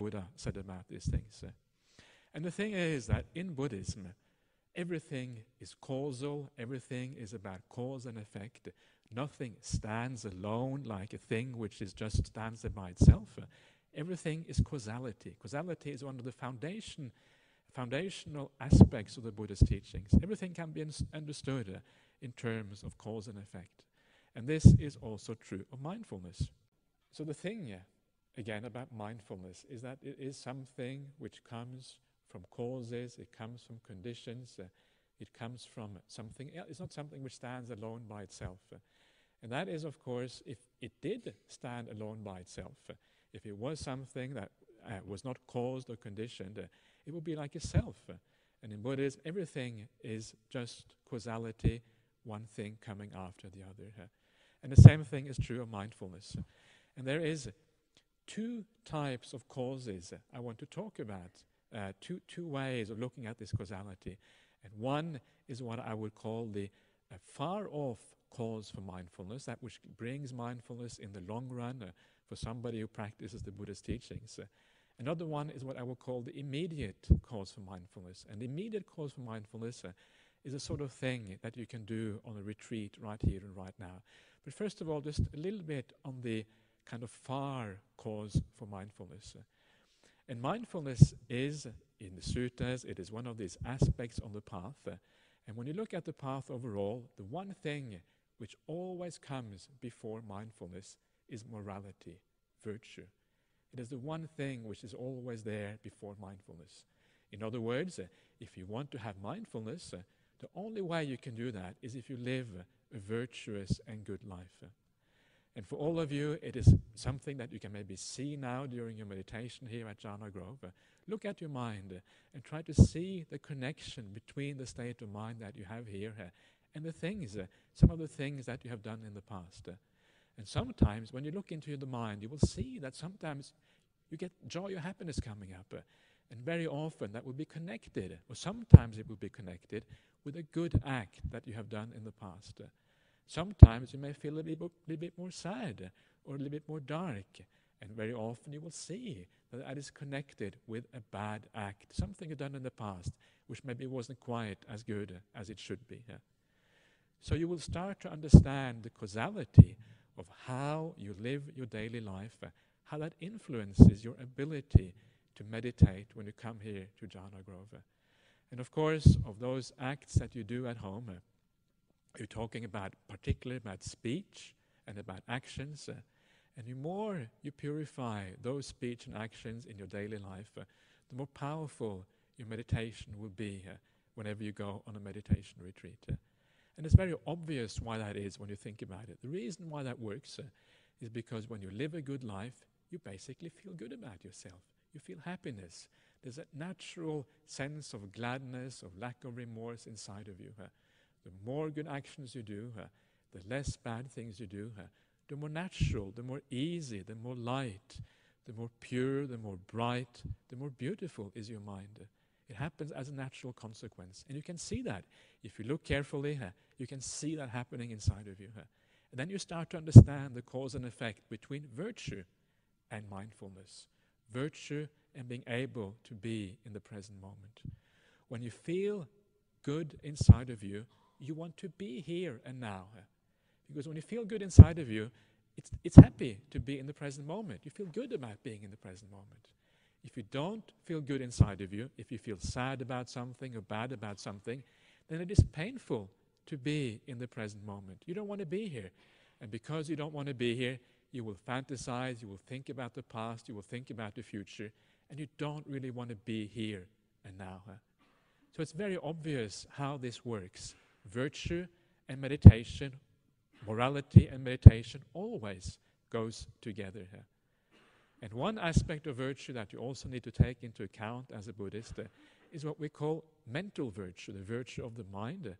Buddha said about these things. And the thing is that in Buddhism, everything is causal, everything is about cause and effect. Nothing stands alone like a thing which is just stands there by itself. Everything is causality. Causality is one of the foundation, foundational aspects of the Buddhist teachings. Everything can be understood in terms of cause and effect. And this is also true of mindfulness. So the thing, again, about mindfulness is that it is something which comes from causes, it comes from conditions, uh, it comes from something else. It's not something which stands alone by itself. And that is, of course, if it did stand alone by itself, if it was something that uh, was not caused or conditioned, uh, it would be like a self. and in Buddhism, everything is just causality, one thing coming after the other. and the same thing is true of mindfulness. And there is two types of causes I want to talk about, uh, two, two ways of looking at this causality. And one is what I would call the uh, far off cause for mindfulness, that which brings mindfulness in the long run uh, for somebody who practices the Buddha's teachings. Another one is what I would call the immediate cause for mindfulness. And the immediate cause for mindfulness uh, is a sort of thing that you can do on a retreat right here and right now. But first of all, just a little bit on the kind of far cause for mindfulness. And mindfulness is, in the suttas, it is one of these aspects on the path. And when you look at the path overall, the one thing which always comes before mindfulness is morality, virtue. It is the one thing which is always there before mindfulness. In other words, if you want to have mindfulness, the only way you can do that is if you live a virtuous and good life. And for all of you, it is something that you can maybe see now during your meditation here at Jhana Grove. Look at your mind and try to see the connection between the state of mind that you have here uh, and the things, uh, some of the things that you have done in the past. And sometimes when you look into the mind, you will see that sometimes you get joy or happiness coming up. Uh, and very often that will be connected, or sometimes it will be connected with a good act that you have done in the past. Sometimes you may feel a little, little bit more sad or a little bit more dark, and very often you will see that that is connected with a bad act, something you've done in the past, which maybe wasn't quite as good as it should be. Yeah? So you will start to understand the causality of how you live your daily life, uh, how that influences your ability to meditate when you come here to Jhana Grove. And of course, of those acts that you do at home, uh, you're talking about particularly about speech and about actions. Uh, and the more you purify those speech and actions in your daily life, uh, the more powerful your meditation will be uh, whenever you go on a meditation retreat. Uh. and it's very obvious why that is when you think about it. The reason why that works uh, is because when you live a good life, you basically feel good about yourself. You feel happiness. There's a natural sense of gladness, of lack of remorse inside of you. The more good actions you do, uh, the less bad things you do, uh, the more natural, the more easy, the more light, the more pure, the more bright, the more beautiful is your mind. It happens as a natural consequence. And you can see that. If you look carefully, uh, you can see that happening inside of you. Uh. And then you start to understand the cause and effect between virtue and mindfulness. Virtue and being able to be in the present moment. When you feel good inside of you, you want to be here and now. Because when you feel good inside of you, it's, it's happy to be in the present moment. You feel good about being in the present moment. If you don't feel good inside of you, if you feel sad about something or bad about something, then it is painful to be in the present moment. You don't want to be here. And because you don't want to be here, you will fantasize, you will think about the past, you will think about the future, and you don't really want to be here and now. Huh? So it's very obvious how this works virtue and meditation, morality and meditation always goes together here. And one aspect of virtue that you also need to take into account as a Buddhist uh, is what we call mental virtue, the virtue of the mind. Uh,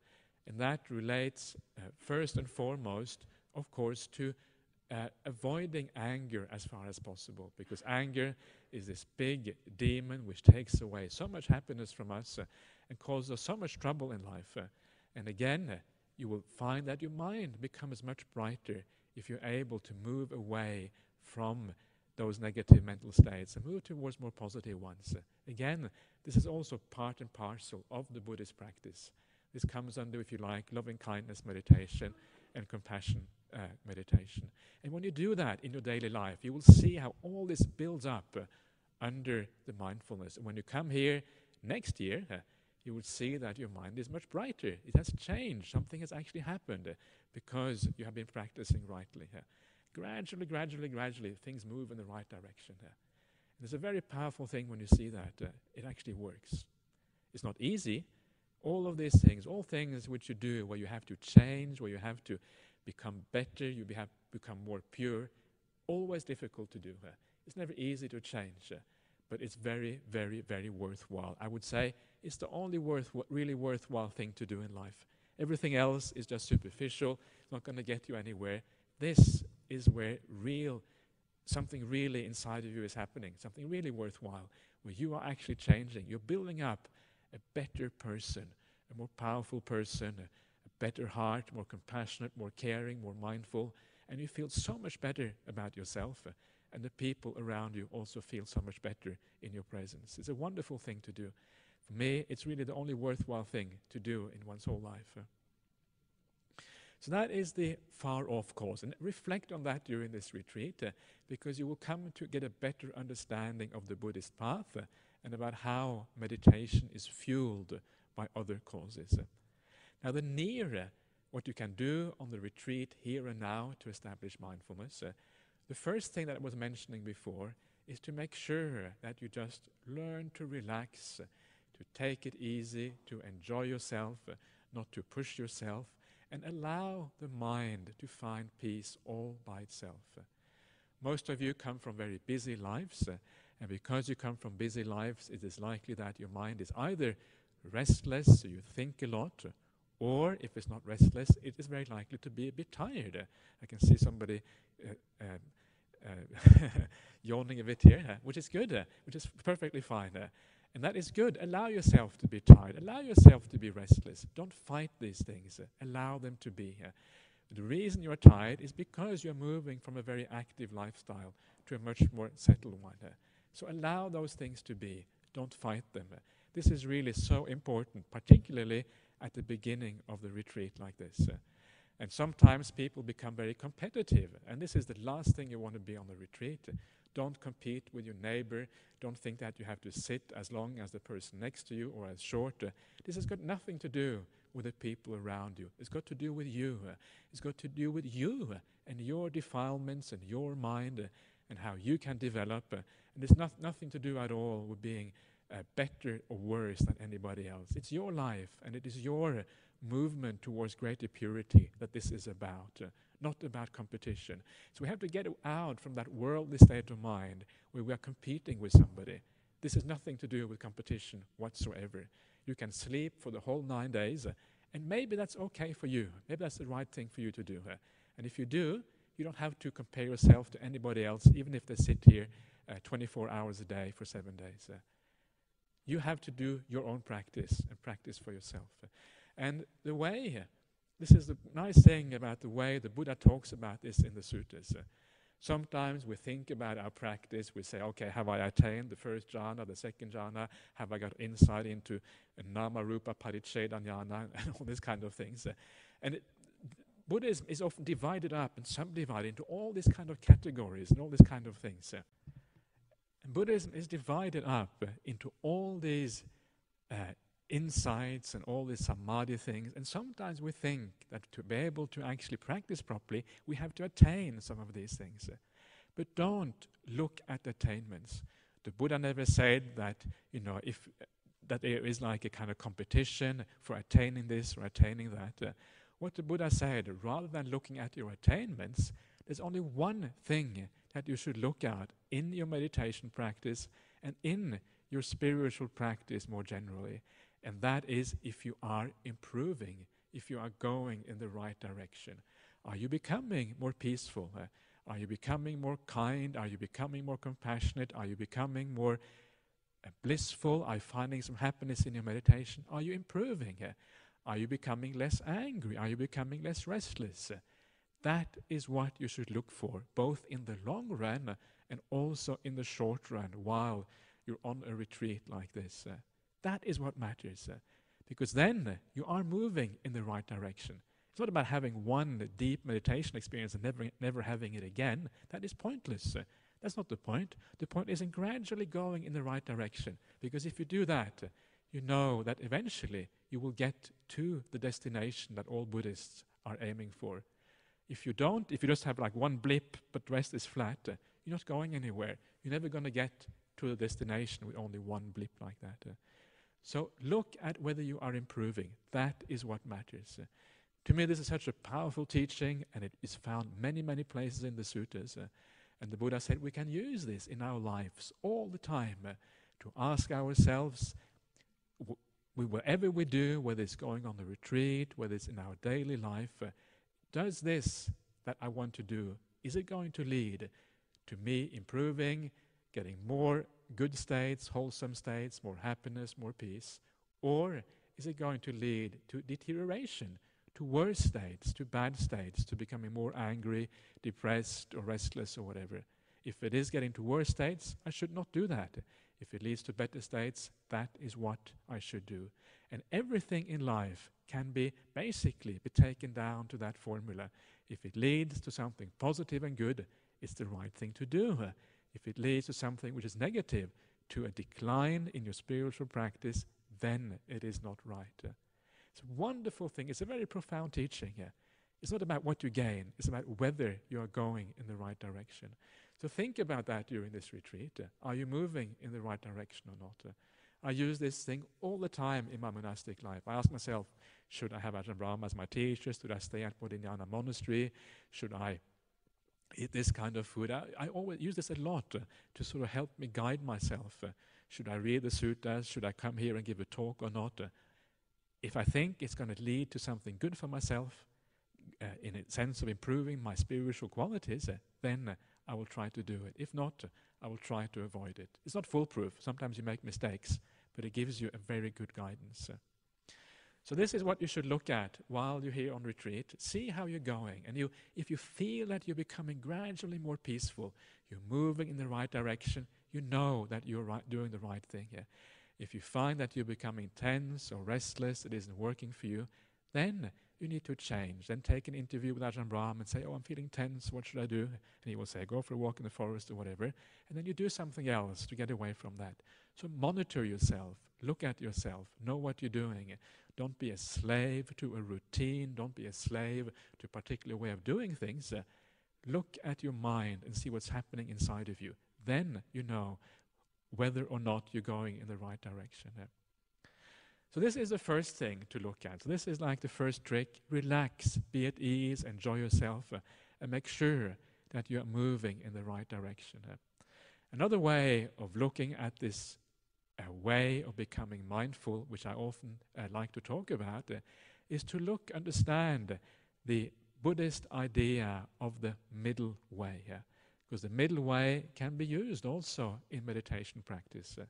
and that relates uh, first and foremost, of course, to uh, avoiding anger as far as possible, because anger is this big demon which takes away so much happiness from us uh, and causes us so much trouble in life. Uh, and again, you will find that your mind becomes much brighter if you're able to move away from those negative mental states and move towards more positive ones. Again, this is also part and parcel of the Buddhist practice. This comes under, if you like, loving kindness meditation and compassion uh, meditation. And when you do that in your daily life, you will see how all this builds up uh, under the mindfulness. And when you come here next year, uh, you will see that your mind is much brighter. It has changed. Something has actually happened uh, because you have been practicing rightly. Uh, gradually, gradually, gradually, things move in the right direction. Uh, it's a very powerful thing when you see that. It actually works. It's not easy. All of these things, all things which you do where you have to change, where you have to become better, you have become more pure, always difficult to do. It's never easy to change, but it's very, very, very worthwhile. I would say it's the only worth, really worthwhile thing to do in life. Everything else is just superficial, it's not going to get you anywhere. This is where real, something really inside of you is happening, something really worthwhile, where you are actually changing. You're building up a better person, a more powerful person, a, a better heart, more compassionate, more caring, more mindful, and you feel so much better about yourself. Uh, and the people around you also feel so much better in your presence. It's a wonderful thing to do. For me, it's really the only worthwhile thing to do in one's whole life. So that is the far off cause. And reflect on that during this retreat uh, because you will come to get a better understanding of the Buddhist path uh, and about how meditation is fueled by other causes. Now, the nearer what you can do on the retreat here and now to establish mindfulness, uh, the first thing that I was mentioning before is to make sure that you just learn to relax, to take it easy, to enjoy yourself, not to push yourself, and allow the mind to find peace all by itself. Most of you come from very busy lives, and because you come from busy lives, it is likely that your mind is either restless, so you think a lot, or if it's not restless, it is very likely to be a bit tired. I can see somebody uh, uh Uh, yawning a bit here, which is good, uh, which is perfectly fine. Uh, and that is good. Allow yourself to be tired. Allow yourself to be restless. Don't fight these things. Uh, allow them to be. Uh. The reason you're tired is because you're moving from a very active lifestyle to a much more settled one. So allow those things to be. Don't fight them. This is really so important, particularly at the beginning of the retreat like this. And sometimes people become very competitive, and this is the last thing you want to be on the retreat. Don't compete with your neighbor. Don't think that you have to sit as long as the person next to you or as short. This has got nothing to do with the people around you. It's got to do with you. It's got to do with you and your defilements and your mind and how you can develop. And it's not, nothing to do at all with being uh, better or worse than anybody else. It's your life and it is your movement towards greater purity that this is about not about competition. So we have to get out from that worldly state of mind where we are competing with somebody. This has nothing to do with competition whatsoever. You can sleep for the whole nine days, uh, and maybe that's okay for you. Maybe that's the right thing for you to do. Uh, and if you do, you don't have to compare yourself to anybody else, even if they sit here uh, 24 hours a day for seven days. Uh, you have to do your own practice and practice for yourself. And the way this is the nice thing about the way the Buddha talks about this in the sutras. Sometimes we think about our practice, we say, okay, have I attained the first jhana, the second jhana? Have I got insight into nama rupa paricheda jnana, and all these kind of things? And it, Buddhism is often divided up and subdivided into all these kind of categories and all these kind of things. And Buddhism is divided up into all these uh, insights and all these samadhi things. And sometimes we think that to be able to actually practice properly, we have to attain some of these things. But don't look at attainments. The Buddha never said that, you know, if that there is like a kind of competition for attaining this or attaining that. Uh, what the Buddha said, rather than looking at your attainments, there's only one thing that you should look at in your meditation practice and in your spiritual practice more generally. And that is if you are improving, if you are going in the right direction. Are you becoming more peaceful? Uh, are you becoming more kind? Are you becoming more compassionate? Are you becoming more uh, blissful? Are you finding some happiness in your meditation? Are you improving? Uh, are you becoming less angry? Are you becoming less restless? that is what you should look for, both in the long run and also in the short run while you're on a retreat like this. Uh, that is what matters. Uh, because then you are moving in the right direction. It's not about having one deep meditation experience and never, never having it again. That is pointless. Uh, that's not the point. The point is in gradually going in the right direction. Because if you do that, you know that eventually you will get to the destination that all Buddhists are aiming for. If you don't, if you just have like one blip but the rest is flat, uh, you're not going anywhere. You're never going to get to the destination with only one blip like that. Uh. So look at whether you are improving. That is what matters. Uh, to me, this is such a powerful teaching, and it is found many, many places in the sutras. Uh, and the Buddha said we can use this in our lives all the time uh, to ask ourselves, whatever we do, whether it's going on the retreat, whether it's in our daily life, does this that I want to do, is it going to lead to me improving, getting more good states, wholesome states, more happiness, more peace? Or is it going to lead to deterioration, to worse states, to bad states, to becoming more angry, depressed, or restless, or whatever? If it is getting to worse states, I should not do that. If it leads to better states, that is what I should do. And everything in life can be basically be taken down to that formula. If it leads to something positive and good, it's the right thing to do. If it leads to something which is negative, to a decline in your spiritual practice, then it is not right. It's a wonderful thing. It's a very profound teaching here. It's not about what you gain, it's about whether you are going in the right direction. So think about that during this retreat. Are you moving in the right direction or not? I use this thing all the time in my monastic life. I ask myself, should I have Ajahn Brahm as my teacher? Should I stay at Bodhinyana Monastery? Should I eat this kind of food? I, I always use this a lot uh, to sort of help me guide myself. Uh, should I read the suttas? Should I come here and give a talk or not? Uh, if I think it's going to lead to something good for myself, uh, in a sense of improving my spiritual qualities, uh, then uh, I will try to do it. If not, I will try to avoid it. It's not foolproof. Sometimes you make mistakes, but it gives you a very good guidance. So this is what you should look at while you're here on retreat. See how you're going. And you, if you feel that you're becoming gradually more peaceful, you're moving in the right direction, you know that you're right, doing the right thing. here. If you find that you're becoming tense or restless, it isn't working for you, then you need to change. Then take an interview with Ajahn Brahm and say, Oh, I'm feeling tense, what should I do? And he will say, Go for a walk in the forest or whatever. And then you do something else to get away from that. So monitor yourself, look at yourself, know what you're doing. Don't be a slave to a routine, don't be a slave to a particular way of doing things. Uh, look at your mind and see what's happening inside of you. Then you know whether or not you're going in the right direction. Uh, so this is the first thing to look at. So this is like the first trick. Relax, be at ease, enjoy yourself, uh, and make sure that you are moving in the right direction. Uh. Another way of looking at this uh, way of becoming mindful, which I often uh, like to talk about, uh, is to look, understand the Buddhist idea of the middle way. Because the middle way can be used also in meditation practice. Uh.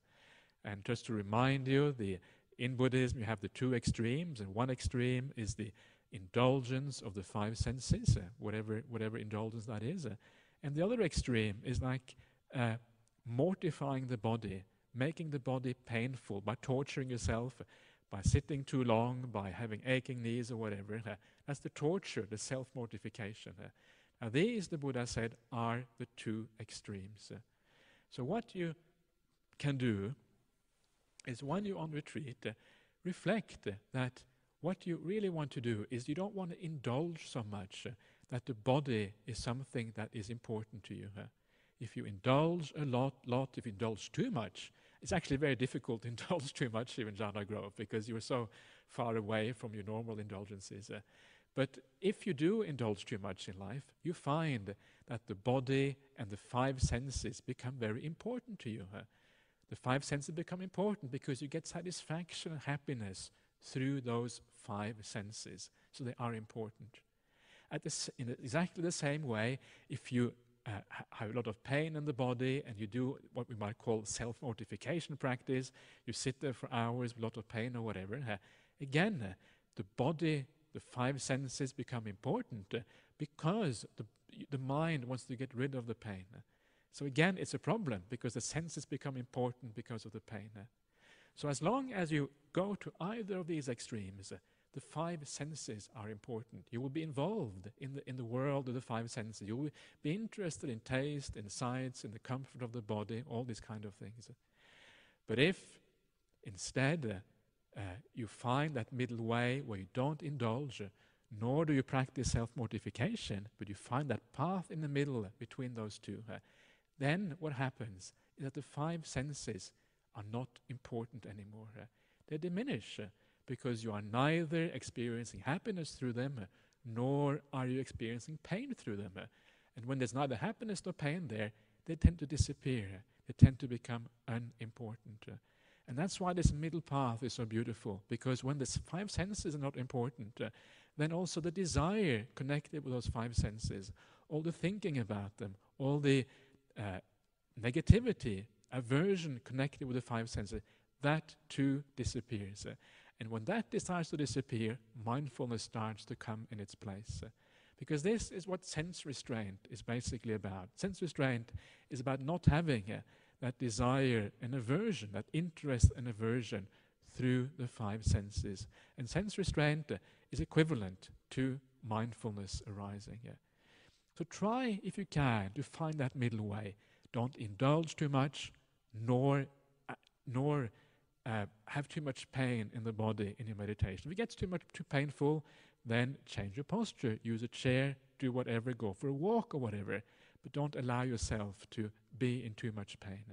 and just to remind you, the in Buddhism, you have the two extremes, and one extreme is the indulgence of the five senses, uh, whatever whatever indulgence that is, uh, and the other extreme is like uh, mortifying the body, making the body painful by torturing yourself, by sitting too long, by having aching knees or whatever. Uh, that's the torture, the self-mortification. Uh. now these, the Buddha said, are the two extremes. Uh. so what you can do is when you're on retreat, reflect that what you really want to do is you don't want to indulge so much that the body is something that is important to you. If you indulge a lot, lot, if you indulge too much, it's actually very difficult to indulge too much even Jhana Grove because you're so far away from your normal indulgences. Uh. but if you do indulge too much in life, you find that the body and the five senses become very important to you. Uh the five senses become important because you get satisfaction and happiness through those five senses. So they are important. At this, in exactly the same way, if you uh, have a lot of pain in the body and you do what we might call self mortification practice, you sit there for hours a lot of pain or whatever, uh, again, uh, the body, the five senses become important uh, because the, the mind wants to get rid of the pain. So again, it's a problem because the senses become important because of the pain. So as long as you go to either of these extremes, the five senses are important. You will be involved in the, in the world of the five senses. You will be interested in taste, in sights, in the comfort of the body, all these kind of things. But if instead uh, you find that middle way where you don't indulge, nor do you practice self mortification, but you find that path in the middle between those two, uh, then what happens is that the five senses are not important anymore. Uh, they diminish because you are neither experiencing happiness through them, nor are you experiencing pain through them. And when there's neither happiness nor pain there, they tend to disappear. They tend to become unimportant. And that's why this middle path is so beautiful, because when the five senses are not important, then also the desire connected with those five senses, all the thinking about them, all the uh, negativity, aversion connected with the five senses, that too disappears. And when that decides to disappear, mindfulness starts to come in its place. Because this is what sense restraint is basically about. Sense restraint is about not having uh, that desire and aversion, that interest and aversion through the five senses. And sense restraint uh, is equivalent to mindfulness arising. Uh. So try, if you can, to find that middle way. Don't indulge too much, nor, uh, nor uh, have too much pain in the body in your meditation. If it gets too much too painful, then change your posture, use a chair, do whatever, go for a walk or whatever, but don't allow yourself to be in too much pain.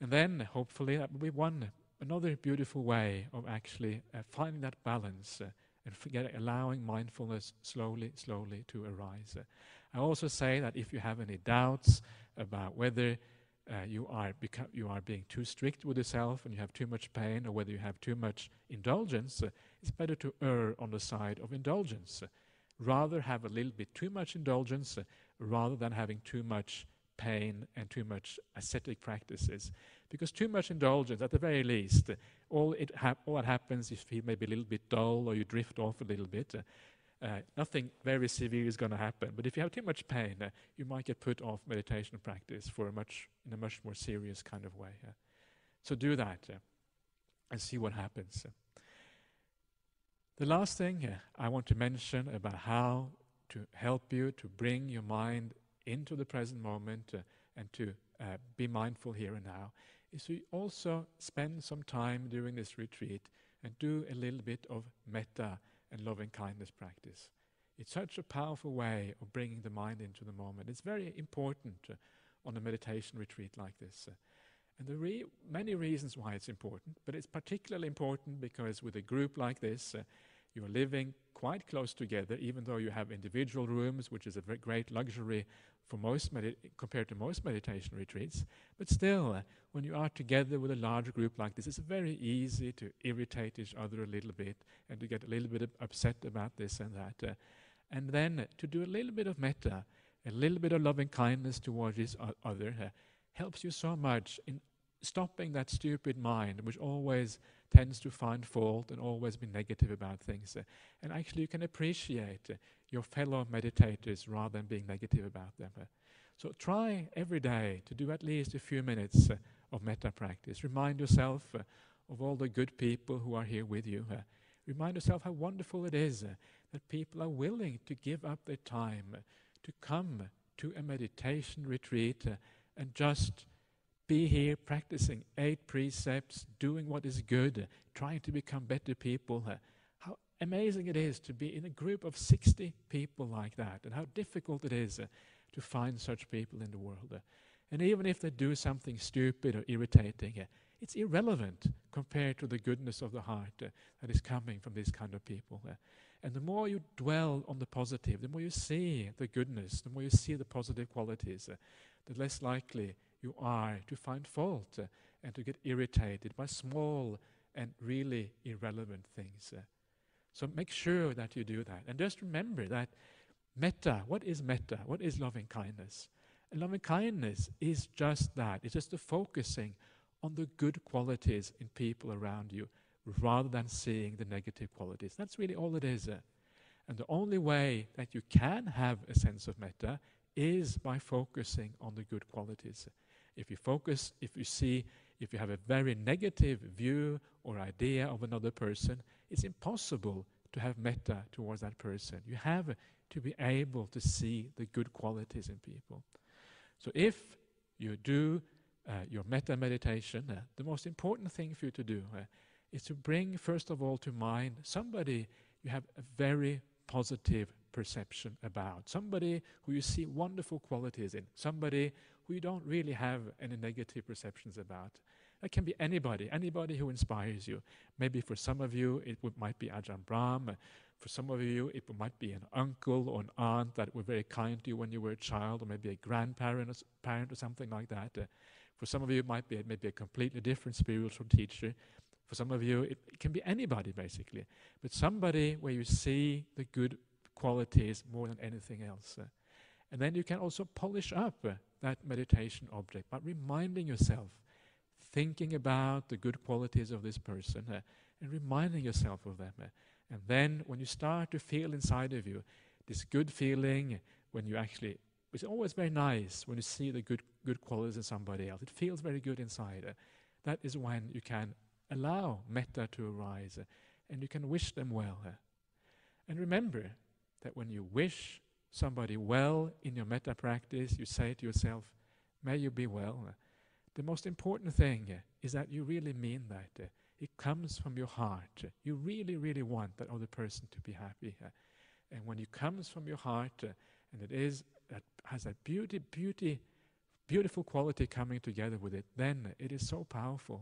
And then, hopefully, that will be one another beautiful way of actually uh, finding that balance uh, and forget, allowing mindfulness slowly, slowly to arise. Uh, I also say that if you have any doubts about whether uh, you are you are being too strict with yourself and you have too much pain, or whether you have too much indulgence, uh, it's better to err on the side of indulgence. rather have a little bit too much indulgence, uh, rather than having too much pain and too much ascetic practices. Because too much indulgence, at the very least, uh, all, it all that happens is you feel maybe a little bit dull or you drift off a little bit. Uh, nothing very severe is going to happen. But if you have too much pain, uh, you might get put off meditation practice for a much in a much more serious kind of way. Uh. So do that uh, and see what happens. The last thing uh, I want to mention about how to help you to bring your mind into the present moment and to be mindful here and now is to also spend some time during this retreat and do a little bit of metta and loving kindness practice. It's such a powerful way of bringing the mind into the moment. It's very important uh, on a meditation retreat like this. Uh, and there are re- many reasons why it's important, but it's particularly important because with a group like this, uh, you are living quite close together, even though you have individual rooms, which is a great luxury for most compared to most meditation retreats. But still, uh, when you are together with a large group like this, it's very easy to irritate each other a little bit and to get a little bit upset about this and that. Uh, and then to do a little bit of metta, a little bit of loving kindness towards each other, uh, helps you so much in stopping that stupid mind which always tends to find fault and always be negative about things. Uh, and actually, you can appreciate uh, your fellow meditators rather than being negative about them. Uh. So try every day to do at least a few minutes of metta practice. Remind yourself of all the good people who are here with you. Remind yourself how wonderful it is that people are willing to give up their time to come to a meditation retreat and just be here practicing eight precepts, doing what is good, trying to become better people. How amazing it is to be in a group of 60 people like that, and how difficult it is uh, to find such people in the world. And even if they do something stupid or irritating, uh, it's irrelevant compared to the goodness of the heart uh, that is coming from these kind of people. And the more you dwell on the positive, the more you see the goodness, the more you see the positive qualities, the less likely you are to find fault uh, and to get irritated by small and really irrelevant things. Uh. So make sure that you do that. And just remember that metta, what is metta? What is loving kindness? And loving kindness is just that. It's just the focusing on the good qualities in people around you rather than seeing the negative qualities. That's really all it is. Uh. And the only way that you can have a sense of metta is by focusing on the good qualities. If you focus, if you see, if you have a very negative view or idea of another person, it's impossible to have metta towards that person. You have to be able to see the good qualities in people. So if you do uh, your metta meditation, uh, the most important thing for you to do uh, is to bring, first of all, to mind somebody you have a very positive perception about, somebody who you see wonderful qualities in, somebody you don't really have any negative perceptions about. That can be anybody, anybody who inspires you. Maybe for some of you it might be Ajahn Brahm. For some of you it might be an uncle or an aunt that were very kind to you when you were a child, or maybe a grandparent or, parent or something like that. Uh, for some of you, it might be maybe a completely different spiritual teacher. For some of you, it, it can be anybody basically, but somebody where you see the good qualities more than anything else. Uh, and then you can also polish up uh, that meditation object by reminding yourself, thinking about the good qualities of this person, uh, and reminding yourself of them. Uh, and then when you start to feel inside of you this good feeling, when you actually it's always very nice when you see the good, good qualities in somebody else. It feels very good inside. Uh, that is when you can allow metta to arise uh, and you can wish them well. Uh. And remember that when you wish somebody well in your metta practice, you say to yourself, May you be well. The most important thing is that you really mean that. It comes from your heart. You really, really want that other person to be happy. And when it comes from your heart, and it is that has that beauty, beauty, beautiful quality coming together with it, then it is so powerful.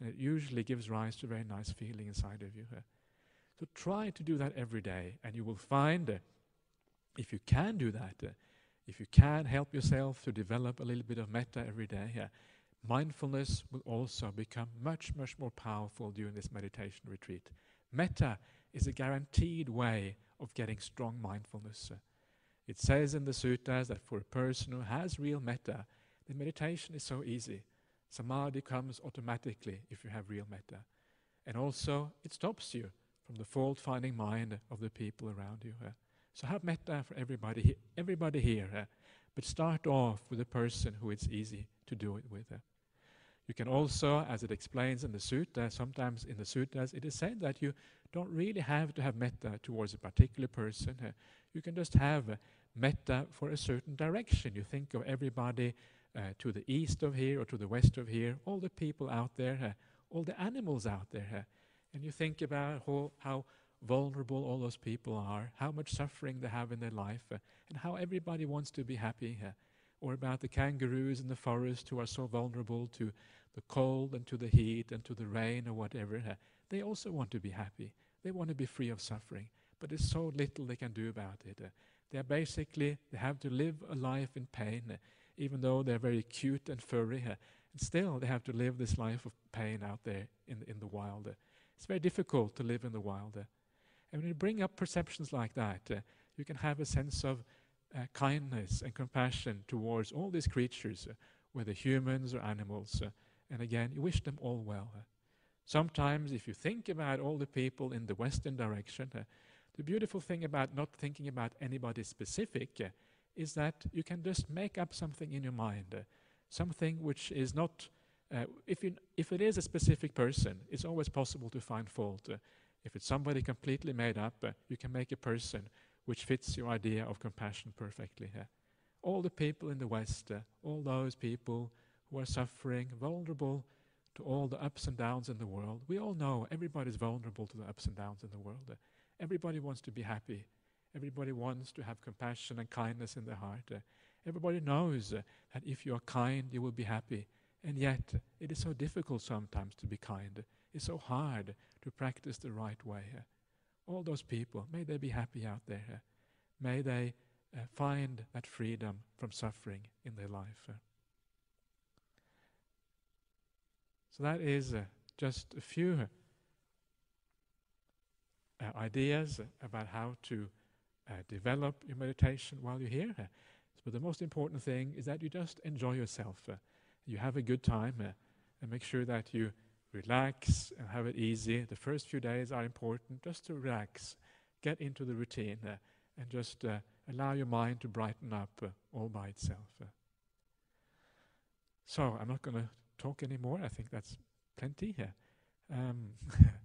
And it usually gives rise to a very nice feeling inside of you. So try to do that every day, and you will find if you can do that, uh, if you can help yourself to develop a little bit of metta every day, uh, mindfulness will also become much, much more powerful during this meditation retreat. Metta is a guaranteed way of getting strong mindfulness. Uh. It says in the suttas that for a person who has real metta, the meditation is so easy. Samadhi comes automatically if you have real metta. And also, it stops you from the fault finding mind of the people around you. Uh. So have metta for everybody, everybody here. Uh, but start off with a person who it's easy to do it with. Uh. You can also, as it explains in the sutta, sometimes in the suttas, it is said that you don't really have to have metta towards a particular person. Uh, you can just have metta for a certain direction. You think of everybody to the east of here or to the west of here, all the people out there, all the animals out there, and you think about how, how, vulnerable all those people are, how much suffering they have in their life, uh, and how everybody wants to be happy. Uh, or about the kangaroos in the forest who are so vulnerable to the cold and to the heat and to the rain or whatever. Uh, they also want to be happy. They want to be free of suffering, but there's so little they can do about it. They're basically, they have to live a life in pain, uh, even though they're very cute and furry. Uh, and still, they have to live this life of pain out there in, in the wild. Uh. It's very difficult to live in the wild. Uh. And when you bring up perceptions like that, uh, you can have a sense of uh, kindness and compassion towards all these creatures, whether humans or animals. and again, you wish them all well. Sometimes, if you think about all the people in the western direction, the beautiful thing about not thinking about anybody specific uh, is that you can just make up something in your mind, uh, something which is not. Uh, if, you, if it is a specific person, it's always possible to find fault. Uh, if it's somebody completely made up, uh, you can make a person which fits your idea of compassion perfectly. all the people in the West, uh, all those people who are suffering, vulnerable to all the ups and downs in the world, we all know everybody's vulnerable to the ups and downs in the world. Everybody wants to be happy. Everybody wants to have compassion and kindness in their heart. Uh, everybody knows uh, that if you are kind, you will be happy. And yet, uh, it is so difficult sometimes to be kind. It's so hard to practice the right way. Uh. all those people, may they be happy out there. Uh. may they uh, find that freedom from suffering in their life. So, that is just a few uh, ideas about how to uh, develop your meditation while you're here. But the most important thing is that you just enjoy yourself. Uh, you have a good time and make sure that you relax and have it easy. The first few days are important just to relax, get into the routine, uh, and just uh, allow your mind to brighten up uh, all by itself. Uh. So I'm not going to talk anymore. I think that's plenty here. Um,